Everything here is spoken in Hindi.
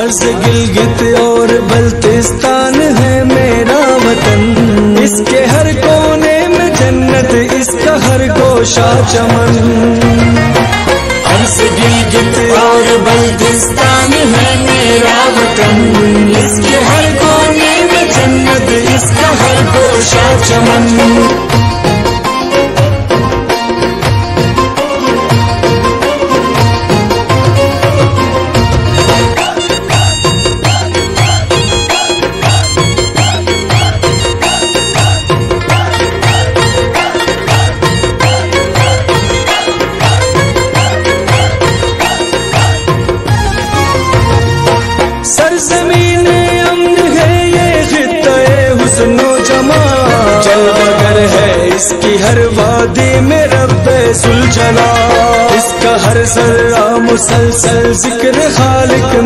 अर्ज़ गिलगित और बल्तिस्तान है मेरा वतन। इसके हर कोने में जन्नत, इसका हर गोशा चमन। से गिलगित और बल्तिस्तान है मेरा वतन। अमन है ये खिते हुसनो जमा। जल बगर है इसकी हर वादी में रब सुलझला इसका हर जर्रा मुसलसल ज़िक्र खालिक